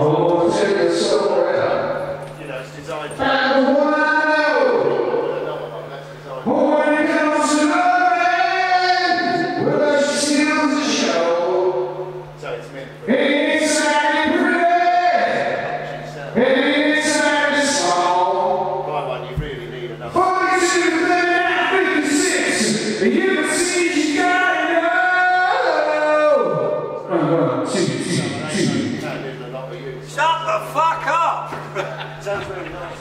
Oh, take us somewhere. You know, it's designed sounds very nice.